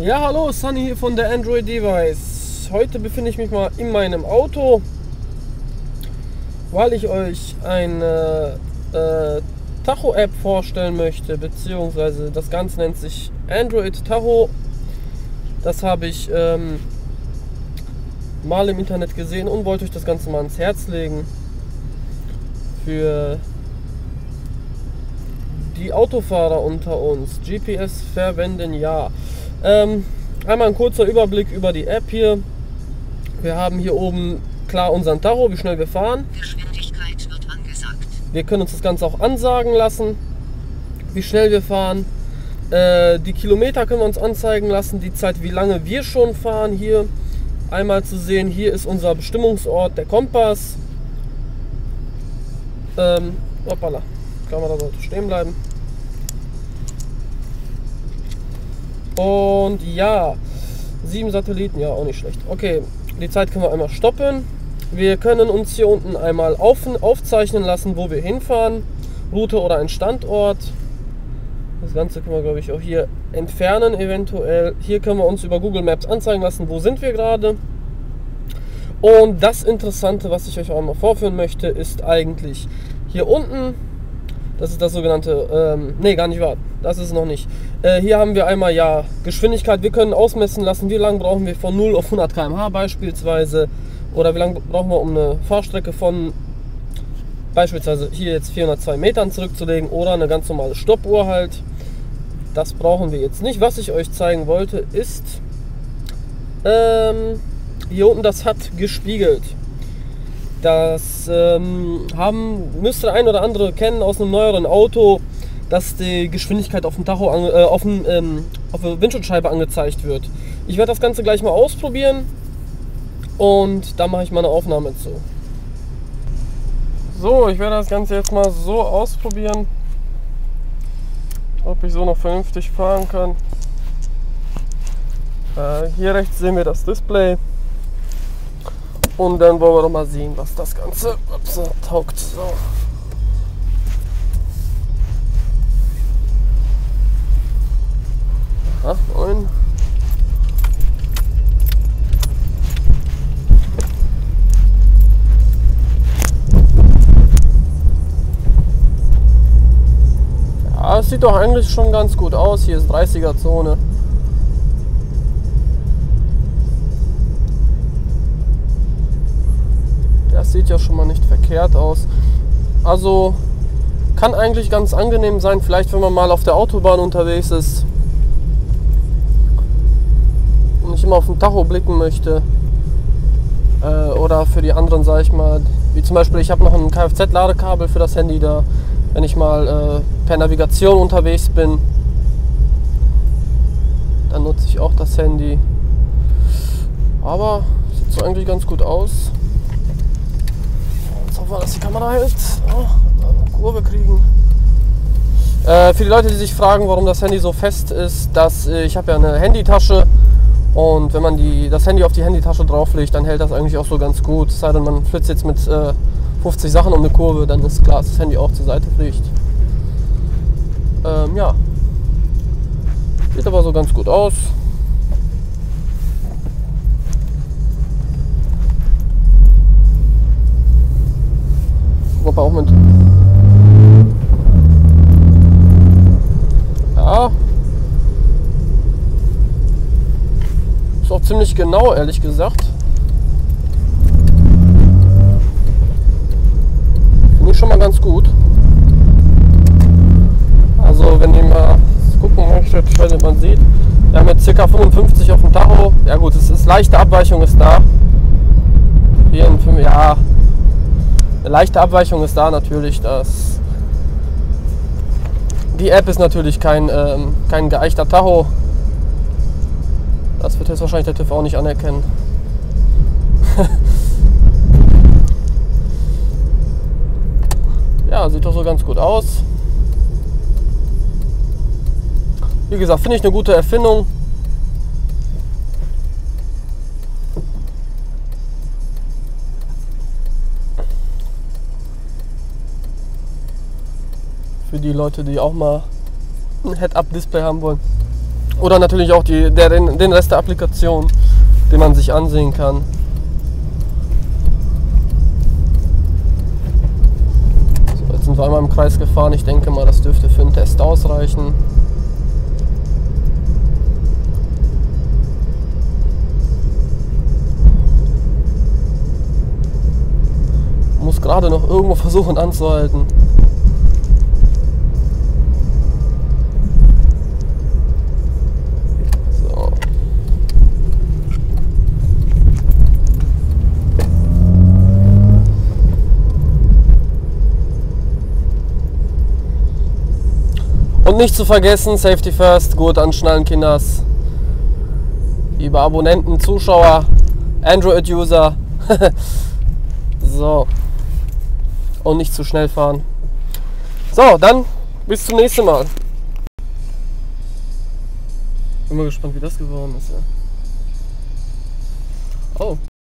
Ja, hallo, Sunny hier von der Android Device. Heute befinde ich mich mal in meinem Auto, weil ich euch eine äh, Tacho-App vorstellen möchte, beziehungsweise das Ganze nennt sich Android Tacho. Das habe ich ähm, mal im Internet gesehen und wollte euch das Ganze mal ans Herz legen. Für die Autofahrer unter uns. GPS verwenden ja. Ähm, einmal ein kurzer Überblick über die App hier. Wir haben hier oben klar unseren Tacho, wie schnell wir fahren. Geschwindigkeit wird angesagt. Wir können uns das Ganze auch ansagen lassen, wie schnell wir fahren. Äh, die Kilometer können wir uns anzeigen lassen, die Zeit, wie lange wir schon fahren. Hier einmal zu sehen, hier ist unser Bestimmungsort, der Kompass. Ähm, hoppala, Kamera sollte stehen bleiben. Und ja, sieben Satelliten, ja, auch nicht schlecht. Okay, die Zeit können wir einmal stoppen. Wir können uns hier unten einmal auf, aufzeichnen lassen, wo wir hinfahren. Route oder ein Standort. Das Ganze können wir, glaube ich, auch hier entfernen eventuell. Hier können wir uns über Google Maps anzeigen lassen, wo sind wir gerade. Und das Interessante, was ich euch auch einmal vorführen möchte, ist eigentlich hier unten das ist das sogenannte, ähm, nee, gar nicht wahr. Das ist es noch nicht. Äh, hier haben wir einmal ja Geschwindigkeit. Wir können ausmessen lassen, wie lange brauchen wir von 0 auf 100 km/h beispielsweise. Oder wie lange brauchen wir, um eine Fahrstrecke von beispielsweise hier jetzt 402 Metern zurückzulegen. Oder eine ganz normale Stoppuhr halt. Das brauchen wir jetzt nicht. Was ich euch zeigen wollte, ist ähm, hier unten das hat gespiegelt. Das ähm, haben, müsste der ein oder andere kennen aus einem neueren Auto, dass die Geschwindigkeit auf dem Tacho, an, äh, auf, dem, ähm, auf der Windschutzscheibe angezeigt wird. Ich werde das Ganze gleich mal ausprobieren und dann mache ich mal eine Aufnahme zu. So, ich werde das Ganze jetzt mal so ausprobieren, ob ich so noch vernünftig fahren kann. Äh, hier rechts sehen wir das Display. Und dann wollen wir doch mal sehen, was das Ganze ups, taugt. So. Aha, moin. Ja, es sieht doch eigentlich schon ganz gut aus. Hier ist 30er Zone. Ja schon mal nicht verkehrt aus. Also kann eigentlich ganz angenehm sein, vielleicht wenn man mal auf der Autobahn unterwegs ist und nicht immer auf den Tacho blicken möchte. Äh, oder für die anderen, sage ich mal, wie zum Beispiel, ich habe noch ein Kfz-Ladekabel für das Handy da, wenn ich mal äh, per Navigation unterwegs bin. Dann nutze ich auch das Handy. Aber sieht so eigentlich ganz gut aus wir, dass die Kamera hält. Oh, Kurve kriegen. Äh, für die Leute, die sich fragen, warum das Handy so fest ist, dass äh, ich habe ja eine Handytasche und wenn man die, das Handy auf die Handytasche drauflegt, dann hält das eigentlich auch so ganz gut. Es sei denn, man flitzt jetzt mit äh, 50 Sachen um eine Kurve, dann ist klar, dass das Handy auch zur Seite fliegt. Ähm, ja. Sieht aber so ganz gut aus. Gruppe auch mit. Ja. Ist auch ziemlich genau, ehrlich gesagt. Finde ich schon mal ganz gut. Also wenn ihr mal gucken möchtet, ich man sieht, wir haben jetzt ca. 55 auf dem Tacho. Ja gut, es ist leichte Abweichung ist da. 4, 5, ja, eine leichte Abweichung ist da natürlich, dass die App ist natürlich kein, ähm, kein geeichter Tacho. Das wird jetzt wahrscheinlich der TÜV auch nicht anerkennen. ja, sieht doch so ganz gut aus. Wie gesagt, finde ich eine gute Erfindung. Für die Leute, die auch mal ein Head-Up-Display haben wollen. Oder natürlich auch die, der, den, Rest der Applikation, den man sich ansehen kann. So, jetzt sind wir einmal im Kreis gefahren. Ich denke mal, das dürfte für einen Test ausreichen. Muss gerade noch irgendwo versuchen anzuhalten. Und nicht zu vergessen, Safety First, gut anschnallen, Kinders. Liebe Abonnenten, Zuschauer, Android-User. so. Und nicht zu schnell fahren. So, dann bis zum nächsten Mal. Bin mal gespannt, wie das geworden ist. Ja. Oh.